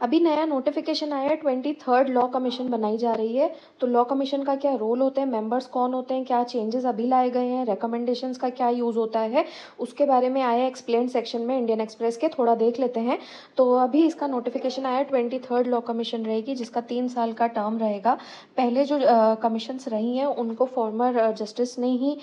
अभी नया नोटिफिकेशन आया है ट्वेंटी थर्ड लॉ कमीशन बनाई जा रही है। तो लॉ कमीशन का क्या रोल होते हैं? मेंबर्स कौन होते हैं? क्या चेंजेस अभी लाए गए हैं? रिकमेंडेशंस का क्या यूज़ होता है? उसके बारे में आया एक्सप्लेन सेक्शन में इंडियन एक्सप्रेस के, थोड़ा देख लेते हैं। तो अभी इसका नोटिफिकेशन आया ट्वेंटी थर्ड लॉ कमीशन रहेगी, जिसका तीन साल का टर्म रहेगा। पहले जो कमीशंस रही हैं, उनको फॉर्मर जस्टिस ने ही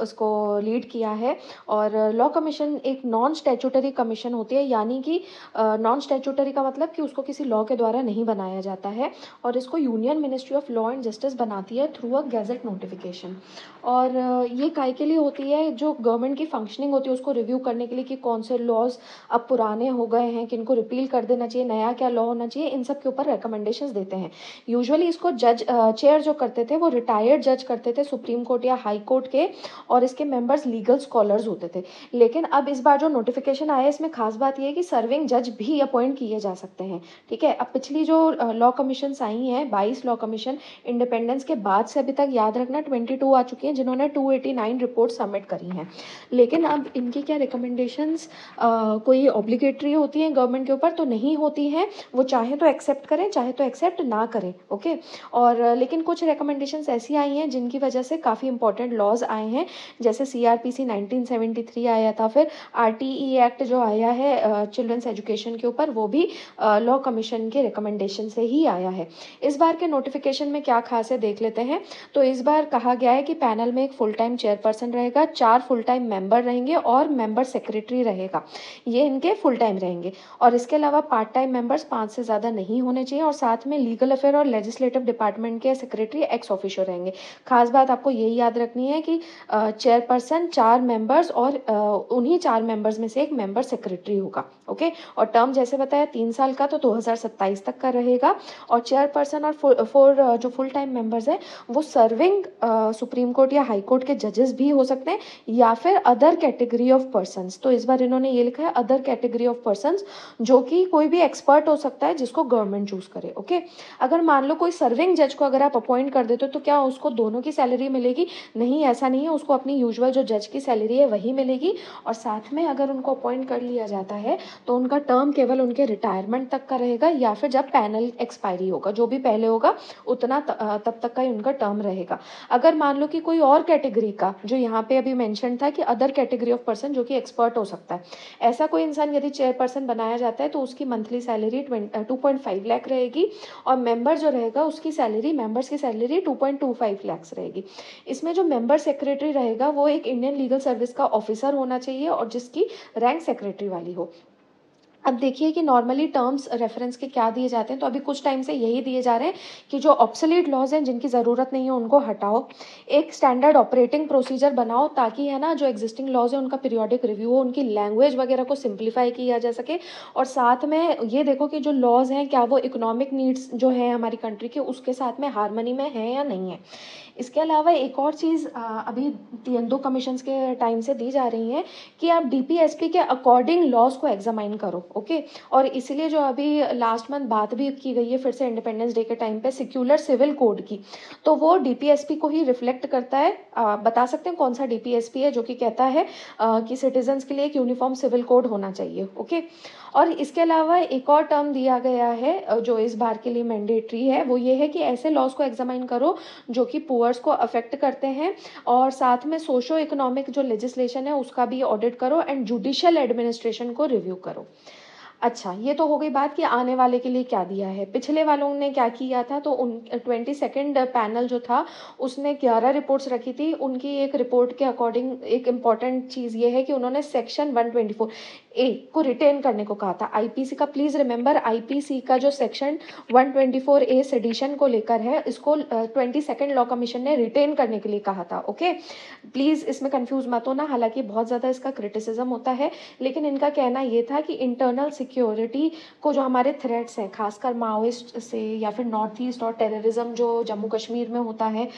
उसको लीड किया है। और लॉ कमीशन एक नॉन स्टेचुटरी कमीशन होती है, यानी कि नॉन स्टेचुटरी का मतलब मतलब कि उसको किसी लॉ के द्वारा नहीं बनाया जाता है और इसको union ministry of law and justice बनाती है थ्रू अ गैजेट नोटिफिकेशन और ये काय के लिए होती है? जो गवर्नमेंट की फंक्शनिंग होती है, उसको रिव्यू करने के लिए कि कौन से लॉज अब पुराने हो गए हैं, किनको रिपील कर देना चाहिए, नया क्या लॉ होना चाहिए, इन सब के ऊपर रिकमेंडेशन देते हैं. यूजुअली इसको जज चेयर जो करते थे, वो रिटायर्ड जज करते थे सुप्रीम कोर्ट या हाई कोर्ट के, और इसके मेंबर्स लीगल स्कॉलर्स होते थे. लेकिन अब इस बार जो नोटिफिकेशन आया, इसमें खास बात यह है कि सर्विंग जज भी अपॉइंट किए जा सकते सकते हैं। ठीक है? अब पिछली जो लॉ कमीशन आई हैं, बाईस लॉ कमीशन इंडिपेंडेंस के बाद से अभी तक याद रखना ट्वेंटी टू आ चुकी हैं, जिन्होंने two eighty nine report submit करी हैं। लेकिन अब इनकी क्या रिकमेंडेशंस कोई ऑब्लिगेटरी होती हैं गवर्नमेंट के ऊपर? तो नहीं होती हैं। वो चाहे तो एक्सेप्ट करें, चाहे तो एक्सेप्ट ना करें ओके और, लेकिन कुछ रिकमेंडेशन ऐसी आई हैं, जिनकी वजह से काफ़ी इंपॉर्टेंट लॉज आए हैं। जैसे C R P C nineteen seventy three आया था, फिर आर टी ई एक्ट जो आया है चिल्ड्रंस एजुकेशन के ऊपर, वो भी लॉ कमीशन के रिकमेंडेशन से ही आया है। इस बार के नोटिफिकेशन में क्या खास है देख लेते हैं। तो इस बार कहा गया है कि पैनल में एक फुल टाइम चेयरपर्सन रहेगा, चार फुल टाइम मेंबर रहेंगे और मेंबर सेक्रेटरी रहेगा। ये इनके फुल टाइम रहेंगे। और इसके अलावा पार्ट टाइम मेंबर्स पाँच से ज़्यादा नहीं होने चाहिए और साथ में लीगल अफेयर और लेजिस्लेटिव डिपार्टमेंट के सेक्रेटरी एक्स ऑफिशियल रहेंगे। खास बात आपको यही याद रखनी है कि चेयरपर्सन चार मेंबर्स और उन्हीं चार मेंबर्स में से एक मेंबर सेक्रेटरी होगा ओके और टर्म जैसे बताया, तीन साल का तो 2027 तक का रहेगा। और चेयरपर्सन और फोर जो फुल टाइम मेंबर्स हैं, वो सर्विंग सुप्रीम कोर्ट या हाई कोर्ट के जजेस भी हो सकते हैं, या फिर अदर कैटेगरी ऑफ़ पर्सनस तो इस बार इन्होंने ये लिखा है अदर कैटेगरी ऑफ़ पर्सनस जो कि कोई भी एक्सपर्ट हो सकता है, जिसको गवर्नमेंट चूज़ करे ओके अगर मान लो कोई सर्विंग जज को अगर आप अपॉइंट कर देते हो तो क्या उसको दोनों की सैलरी मिलेगी? नहीं, ऐसा नहीं है, उसको अपनी यूजुअल जो जज की सैलरी है, वही मिलेगी। और साथ में अगर उनको अपॉइंट कर लिया जाता है तो उनका टर्म केवल उनके रिटायरमेंट तक का रहेगा या फिर जब पैनल एक्सपायरी होगा, जो भी पहले होगा, उतना तब तक का ही उनका टर्म रहेगा। अगर मान लो कि कोई और कैटेगरी का, जो यहाँ पे अभी मैंशन था कि अदर कैटेगरी ऑफ़ पर्सन जो कि एक्सपर्ट हो सकता है, ऐसा कोई इंसान यदि चेयरपर्सन बनाया जाता है तो उसकी monthly salary two point five lakh रहेगी और मेंबर जो रहेगा, उसकी सैलरी मेंबर्स की salary two point two five lakhs रहेगी। इसमें जो मेंबर सेक्रेटरी रहेगा, वो एक इंडियन लीगल सर्विस का ऑफिसर होना चाहिए और जिसकी रैंक सेक्रेटरी वाली हो। अब देखिए कि नॉर्मली टर्म्स रेफरेंस के क्या दिए जाते हैं तो अभी कुछ टाइम से यही दिए जा रहे हैं कि जो ऑप्सलीट लॉज हैं, जिनकी ज़रूरत नहीं है, उनको हटाओ। एक स्टैंडर्ड ऑपरेटिंग प्रोसीजर बनाओ ताकि, है ना, जो एग्जिस्टिंग लॉज है, उनका पीरियोडिक रिव्यू हो, उनकी लैंग्वेज वगैरह को सिंप्लीफाई किया जा सके। और साथ में ये देखो कि जो लॉज हैं, क्या वो इकोनॉमिक नीड्स जो है हमारी कंट्री के, उसके साथ में हारमनी में है या नहीं है? इसके अलावा एक और चीज़ अभी तीन दो कमीशन के टाइम से दी जा रही है कि आप डीपीएसपी के अकॉर्डिंग लॉज को एग्जामाइन करो। ओके? और इसीलिए जो अभी लास्ट मंथ बात भी की गई है फिर से इंडिपेंडेंस डे के टाइम पे सिक्यूलर सिविल कोड की तो वो डीपीएसपी को ही रिफ्लेक्ट करता है। आ, बता सकते हैं कौन सा डीपीएसपी है जो कि कहता है आ, कि सिटीजन्स के लिए एक यूनिफॉर्म सिविल कोड होना चाहिए ओके? और इसके अलावा एक और टर्म दिया गया है जो इस बार के लिए मैंडेटरी है वो ये है कि ऐसे लॉज को एग्जामाइन करो जो कि पुअर्स को अफेक्ट करते हैं और साथ में सोशो इकोनॉमिक जो लेजिस्लेशन है उसका भी ऑडिट करो एंड जुडिशियल एडमिनिस्ट्रेशन को रिव्यू करो। अच्छा ये तो हो गई बात कि आने वाले के लिए क्या दिया है? पिछले वालों ने क्या किया था? तो उन ट्वेंटी सेकेंड पैनल जो था, उसने ग्यारह रिपोर्ट्स रखी थी। उनकी एक रिपोर्ट के अकॉर्डिंग एक इंपॉर्टेंट चीज़ ये है कि उन्होंने section one twenty four A को रिटेन करने को कहा था। आईपीसी का प्लीज़ रिमेंबर आईपीसी का जो section one twenty four A sedition को लेकर है, इसको ट्वेंटी सेकेंड लॉ कमीशन ने रिटेन करने के लिए कहा था ओके प्लीज़ इसमें कन्फ्यूज़ मत होना। हालाँकि बहुत ज़्यादा इसका क्रिटिसिज्म होता है, लेकिन इनका कहना ये था कि इंटरनल सिक्योरिटी को जो हमारे थ्रेट्स हैं, खासकर माओइस्ट से या फिर नॉर्थ ईस्ट और टेररिज्म जो जम्मू कश्मीर में होता है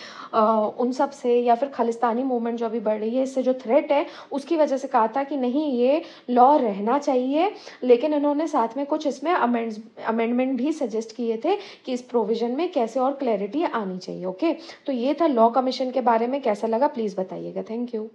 उन सबसे या फिर खालिस्तानी मूवमेंट जो अभी बढ़ रही है, इससे जो थ्रेट है, उसकी वजह से कहा था कि नहीं, ये लॉ रहना चाहिए। लेकिन इन्होंने साथ में कुछ इसमें अमेंडमेंट भी सजेस्ट किए थे कि इस प्रोविज़न में कैसे और क्लैरिटी आनी चाहिए ओके तो ये था लॉ कमीशन के बारे में कैसा लगा प्लीज़ बताइएगा। Thank you